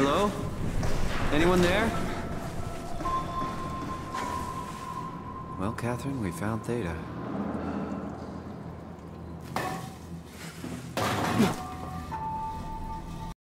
Hello? Anyone there? Well, Catherine, we found Theta.